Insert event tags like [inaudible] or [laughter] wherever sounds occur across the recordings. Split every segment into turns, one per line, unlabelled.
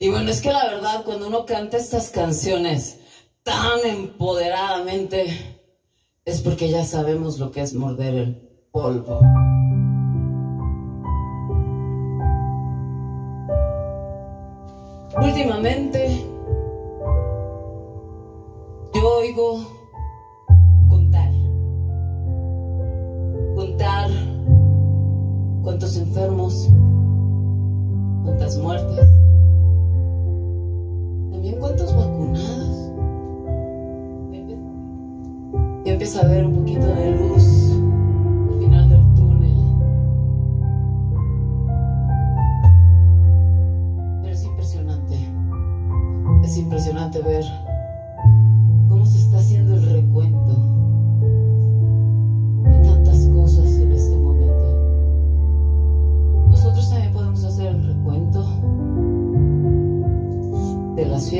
Y bueno, es que la verdad, cuando uno canta estas canciones tan empoderadamente, es porque ya sabemos lo que es morder el polvo. Últimamente, yo oigo contar, contar cuántos enfermos,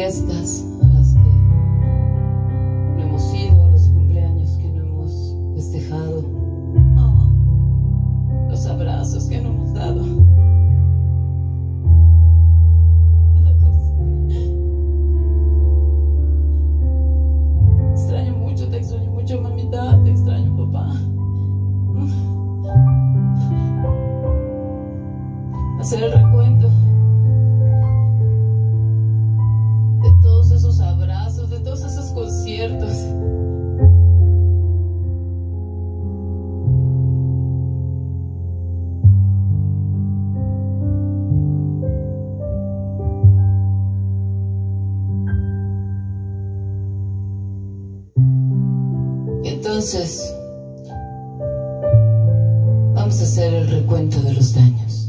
fiestas a las que no hemos ido, a los cumpleaños que no hemos festejado, los abrazos que no hemos dado. Extraño mucho, te extraño mucho, mamita, te extraño, papá. Hacer el recuento hacer el recuento de los daños.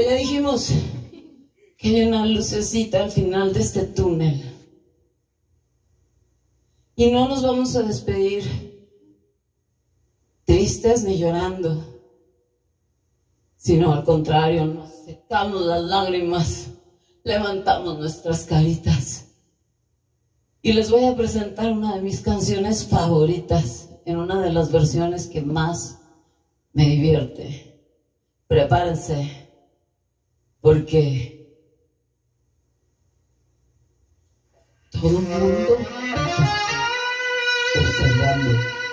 Ya dijimos que hay una lucecita al final de este túnel. Y no nos vamos a despedir tristes ni llorando, sino al contrario, nos secamos las lágrimas, levantamos nuestras caritas. Y les voy a presentar una de mis canciones favoritas en una de las versiones que más me divierte. Prepárense, porque todo el mundo observando.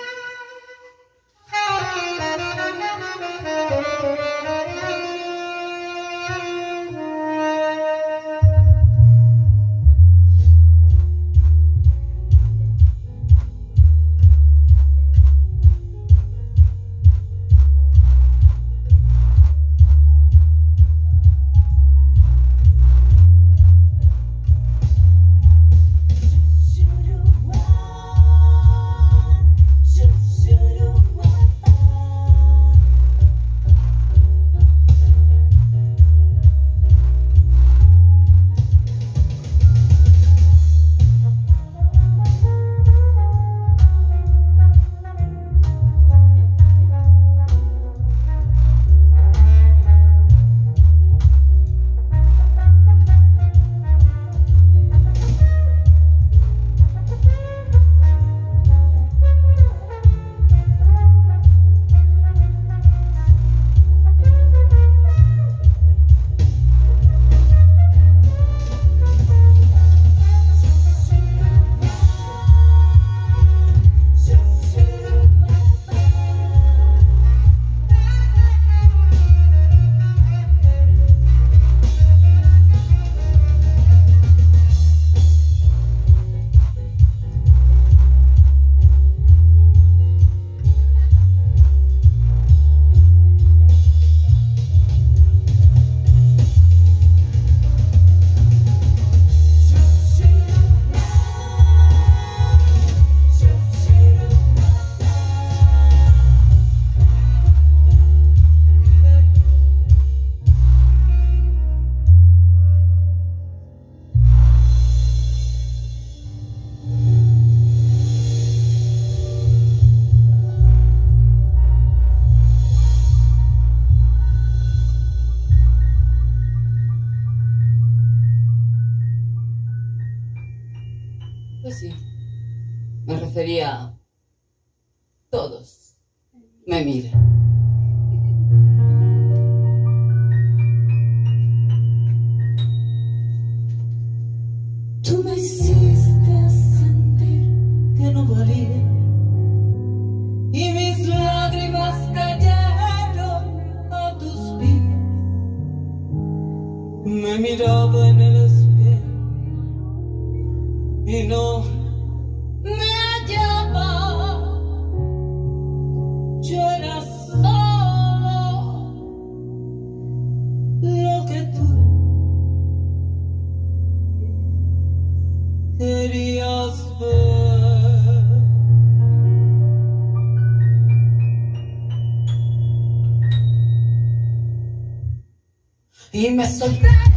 Y me solté.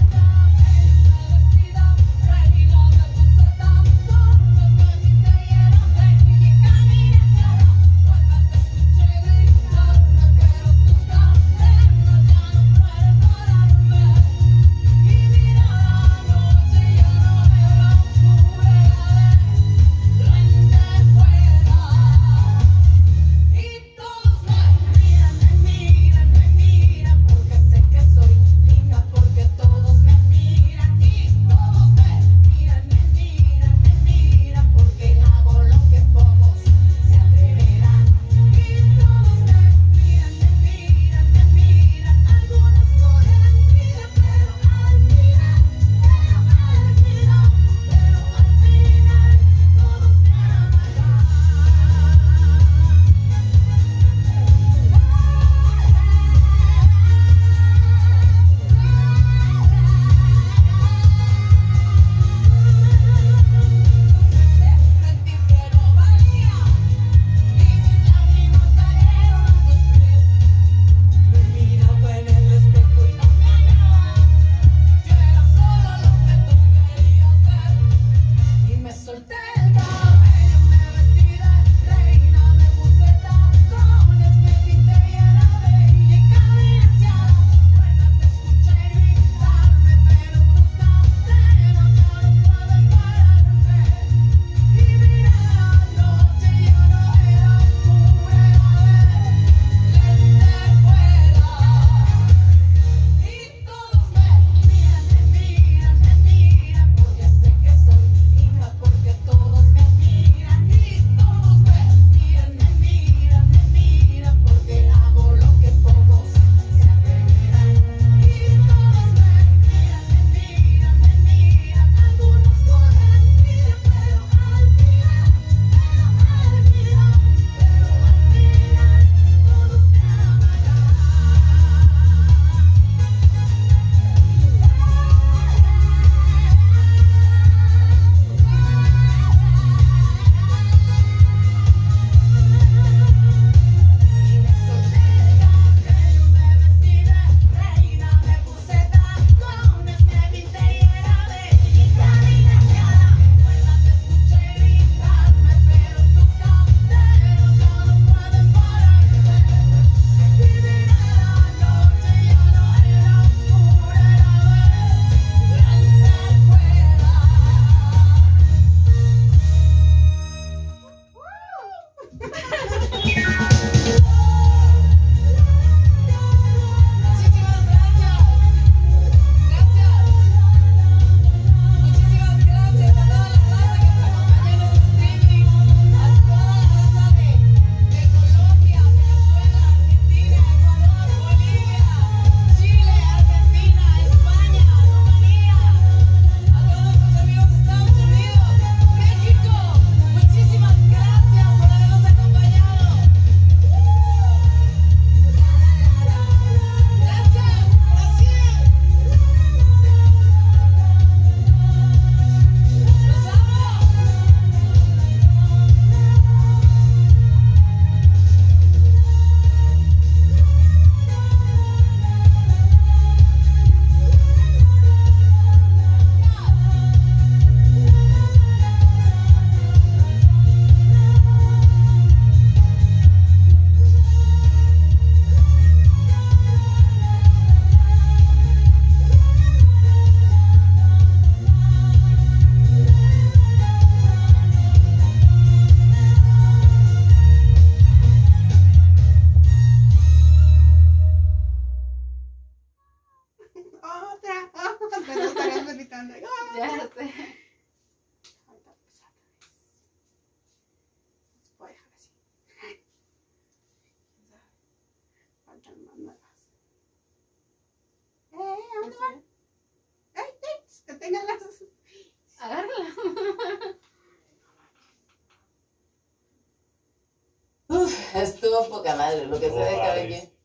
Madre, lo que se ve cada quien.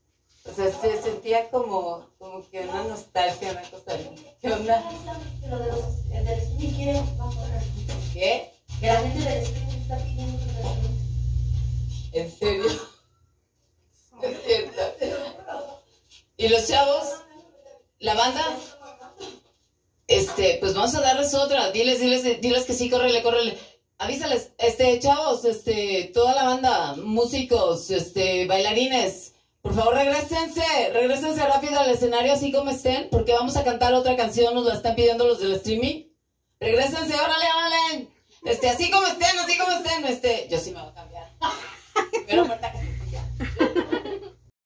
O sea, se sentía como, como que una nostalgia, una cosa. ¿Qué onda? ¿Qué?
Que la gente del streaming está pidiendo
¿En serio? [laughs] Es cierto. ¿Y los chavos? ¿La banda? Este, pues vamos a darles otra. Diles, diles, diles que sí, córrele, córrele avísales, este, chavos, este, toda la banda, músicos, este, bailarines, por favor regresense, regresense rápido al escenario así como estén, porque vamos a cantar otra canción, nos la están pidiendo los del streaming. Regresense, órale, órale. Este, así como estén, así como estén, este, yo sí me voy a cambiar. [laughs]